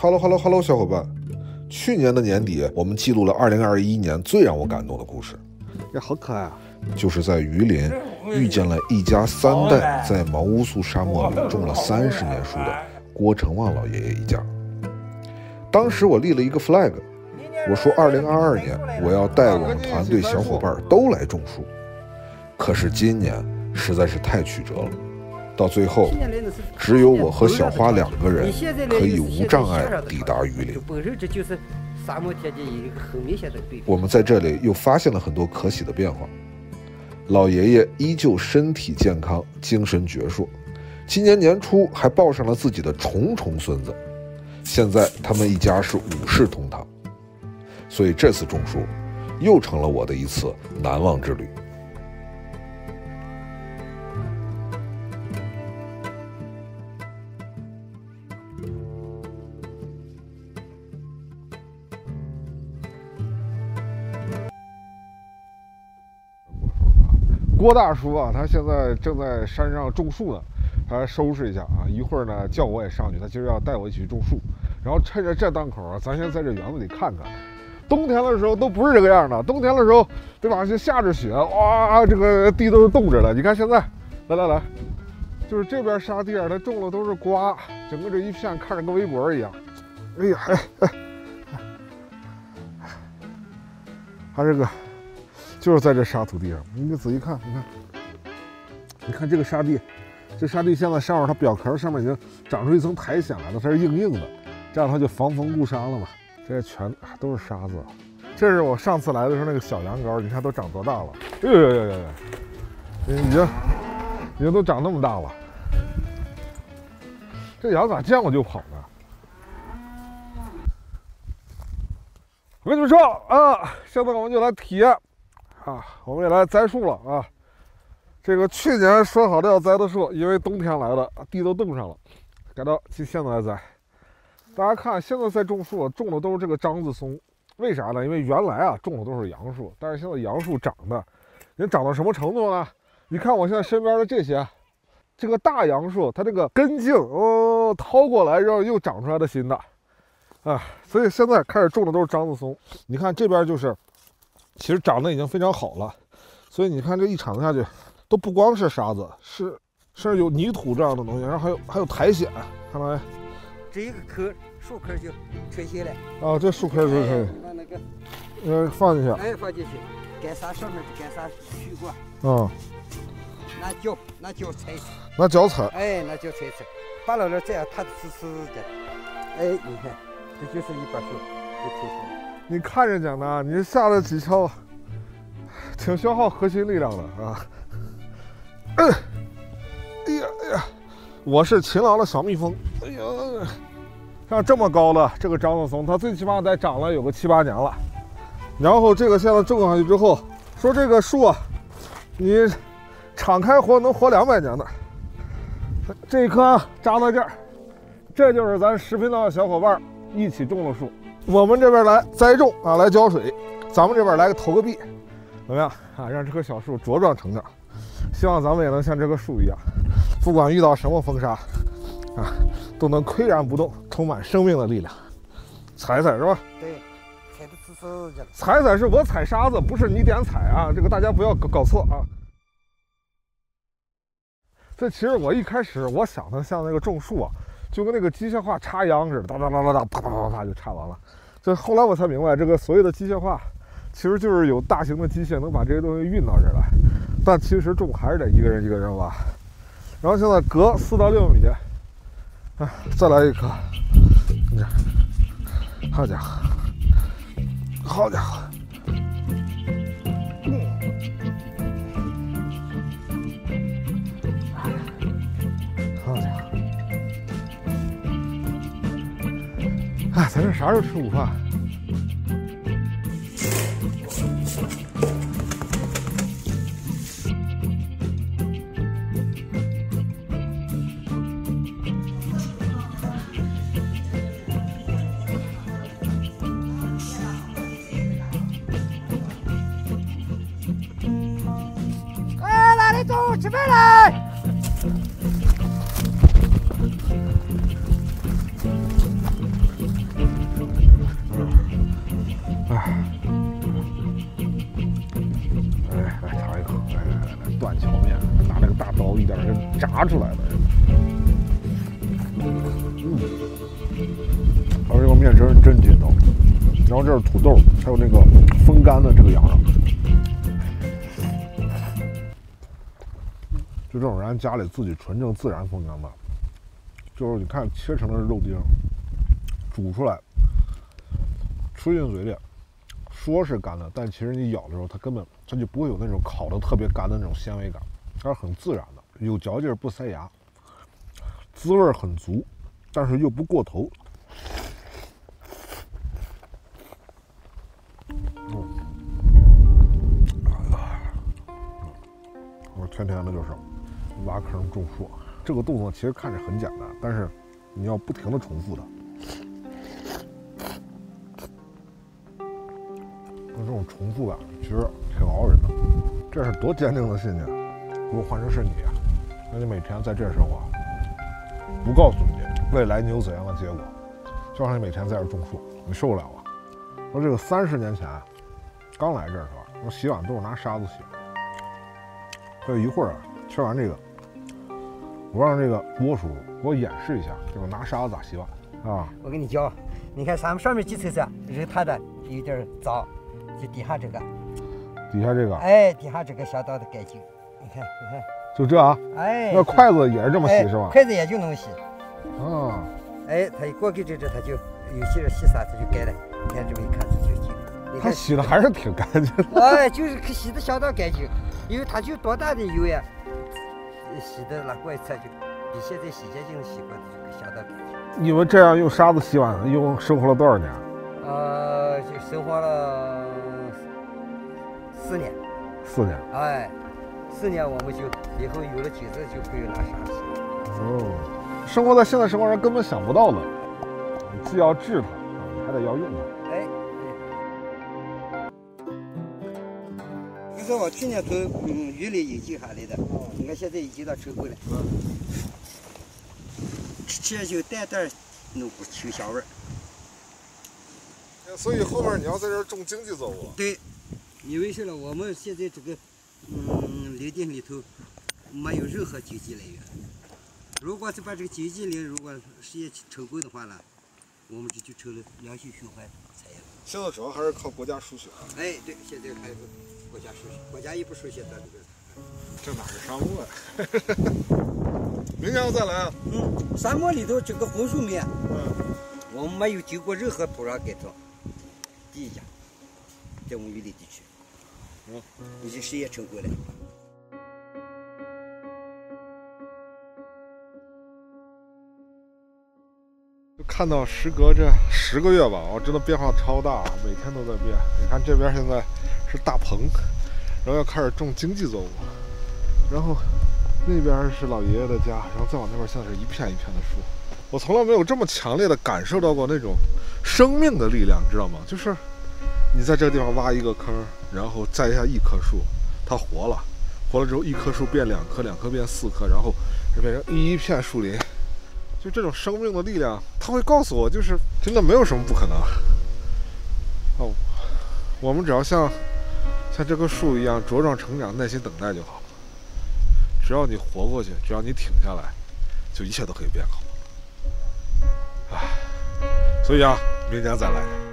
Hello Hello Hello，小伙伴，去年的年底，我们记录了2021年最让我感动的故事，这好可爱啊！就是在榆林遇见了一家三代在毛乌素沙漠里种了三十年树的郭成旺老爷爷一家。当时我立了一个 flag，我说2022年我要带我们团队小伙伴都来种树。可是今年实在是太曲折了，到最后只有我和小花两个人可以无障碍抵达榆林。我们在这里又发现了很多可喜的变化。老爷爷依旧身体健康，精神矍铄。今年年初还抱上了自己的重重孙子，现在他们一家是五世同堂。所以这次种树，又成了我的一次难忘之旅。郭大叔啊，他现在正在山上种树呢，他收拾一下啊，一会儿呢叫我也上去，他今儿要带我一起去种树，然后趁着这档口啊，咱先在这园子里看看。冬天的时候都不是这个样的，冬天的时候对吧？就下着雪，哇，这个地都是冻着的。你看现在，来来来，就是这边沙地啊，它种的都是瓜，整个这一片看着跟围脖一样。哎呀，哎哎，它这个。就是在这沙土地上，你仔细看，你看，你看这个沙地，这沙地现在上面它表壳上面已经长出一层苔藓来了，它是硬硬的，这样它就防风固沙了嘛。这些全都是沙子，这是我上次来的时候那个小羊羔，你看都长多大了？哎呦呦呦呦呦，已经已经都长那么大了。这羊咋见我就跑呢？我跟你们说啊，下次我们就来体验。啊，我们也来栽树了啊！这个去年说好的要栽的树，因为冬天来了，地都冻上了，改到现在来栽。大家看，现在在种树，种的都是这个樟子松，为啥呢？因为原来啊种的都是杨树，但是现在杨树长的，经长到什么程度呢？你看我现在身边的这些，这个大杨树，它这个根茎哦掏过来，然后又长出来的新的，啊，所以现在开始种的都是樟子松。你看这边就是。其实长得已经非常好了，所以你看这一铲子下去，都不光是沙子，是甚至有泥土这样的东西，然后还有还有苔藓，看到没？这一个壳树壳就缺陷了。啊，这树壳就可以。把那个，呃，放进去。哎，放进去，该啥上面就该啥去过。嗯。拿脚拿脚踩。拿脚踩。哎，拿脚踩踩，把老了这样踏踏实实的。哎，你看，这就是一把树，就退下来。你看着讲的，你下了几锹，挺消耗核心力量的啊！哎呀 哎呀，我是勤劳的小蜜蜂。哎呀，像这么高的这个樟子松，它最起码得长了有个七八年了。然后这个现在种上去之后，说这个树啊，你敞开活能活两百年的。这一棵扎在这儿，这就是咱视频的小伙伴一起种的树。我们这边来栽种啊，来浇水，咱们这边来个投个币，怎么样啊？让这棵小树茁壮成长，希望咱们也能像这棵树一样，不管遇到什么风沙，啊，都能岿然不动，充满生命的力量。踩踩是吧？对，踩的滋滋的。踩踩是我踩沙子，不是你点踩啊，这个大家不要搞搞错啊。这其实我一开始我想的像那个种树啊，就跟那个机械化插秧似的，哒哒哒哒哒，啪啪啪啪就插完了。这后来我才明白，这个所谓的机械化，其实就是有大型的机械能把这些东西运到这儿来，但其实种还是得一个人一个人挖。然后现在隔四到六米，哎，再来一颗，你看，好家伙，好家伙，咱这啥时候吃午饭？哎，哪里走？吃饭来！炸出来的。嗯，而这个面真是真筋道。然后这是土豆，还有那个风干的这个羊肉。就这种人家里自己纯正自然风干的，就是你看切成的肉丁，煮出来，吃进嘴里，说是干的，但其实你咬的时候，它根本它就不会有那种烤的特别干的那种纤维感，它是很自然的，有嚼劲儿不塞牙，滋味很足，但是又不过头。我天天的就是挖坑种树，这个动作其实看着很简单，但是你要不停的重复它。这种重复感，其实挺熬人的。这是多坚定的信念！如果换成是你，那你每天在这生活，不告诉你未来你有怎样的结果，就让你每天在这种树，你受得了吗？说这个三十年前刚来这儿是吧？我洗碗都是拿沙子洗。这一会儿啊吃完这个，我让这个郭叔叔给我演示一下这个拿沙子咋洗碗啊！我给你教，你看咱们上面几层是揉它的有点脏，就底下这个，底下这个，哎，底下这个相当的干净。你看，你看，就这啊？哎，那筷子也是这么洗哎是吧？筷子也就能洗。啊，哎，它一过去这这，它就有些人洗啥它就干了。你看这么一看，它就净。你他看，洗的还是挺干净的。哎，就是可洗的相当干净，因为它就多大的油呀，洗的拿过一次就比现在洗洁精洗过的这个相当干净。你们这样用沙子洗碗，用生活了多少年？呃，就生活了四年，四年。哎，四年我们就以后有了金子就可以拿沙洗。哦，生活在现在生活人根本想不到的，你既要治它，你还得要用它。哎，就说我去年从嗯榆林引进下来的，你看现在已经到成功了。吃起来就淡淡浓乎清香味儿。所以后面你要在这儿种经济作物，对，因为是了，我们现在这个嗯林地里头没有任何经济来源。如果是把这个经济林如果实现成功的话呢，我们这就成了良性循环产业。现在主要还是靠国家输血。哎，对，现在还是国家输血，国家一不输血，咱这个。这哪是沙漠啊？明年我再来啊？嗯，沙漠里头这个红树面，嗯，我们没有经过任何土壤改造，第一家，在我们玉里地区，嗯，已经实验成功了。就看到时隔这十个月吧，哦，真的变化超大，每天都在变。你看这边现在是大棚，然后要开始种经济作物，然后那边是老爷爷的家，然后再往那边现在是一片一片的树。我从来没有这么强烈的感受到过那种生命的力量，知道吗？就是你在这个地方挖一个坑，然后栽下一棵树，它活了，活了之后一棵树变两棵，两棵变四棵，然后就变成一片树林。就这种生命的力量，它会告诉我，就是真的没有什么不可能。哦，我们只要像像这棵树一样茁壮成长，耐心等待就好。只要你活过去，只要你挺下来，就一切都可以变好。唉，所以啊，明年再来。